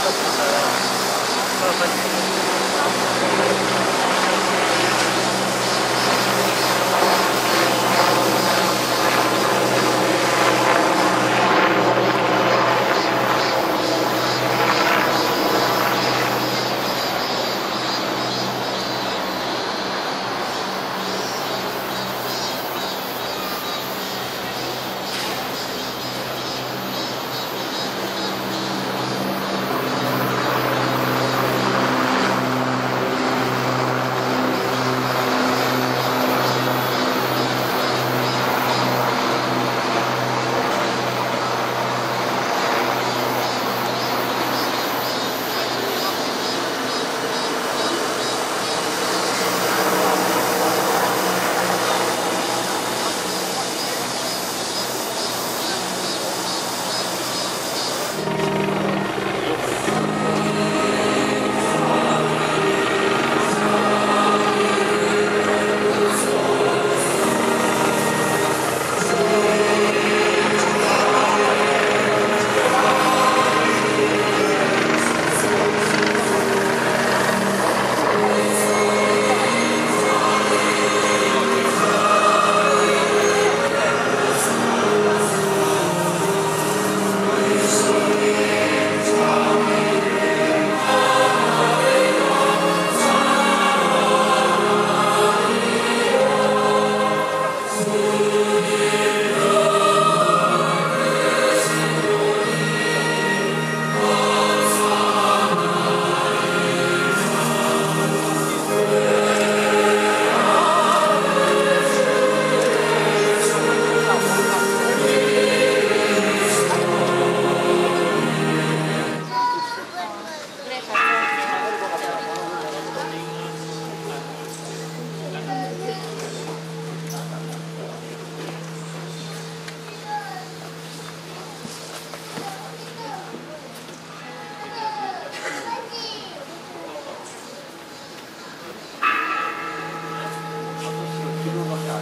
Thank you.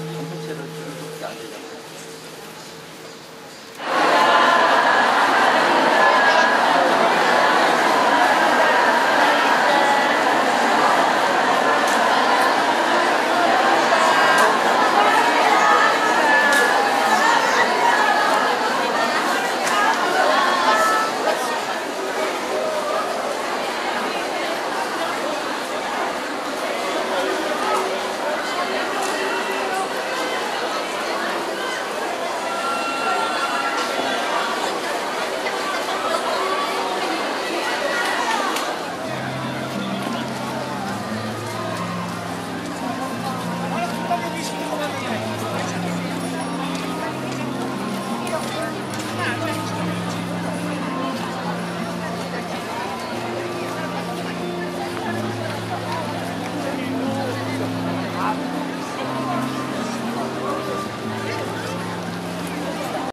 인체를 쭉 이렇게 안 되잖아요.